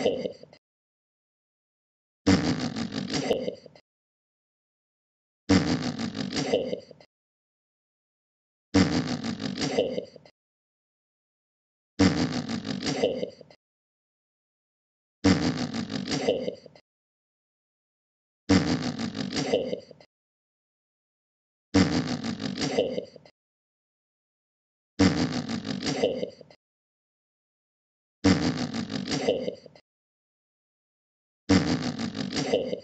Ho, ho, ho. ほほほ。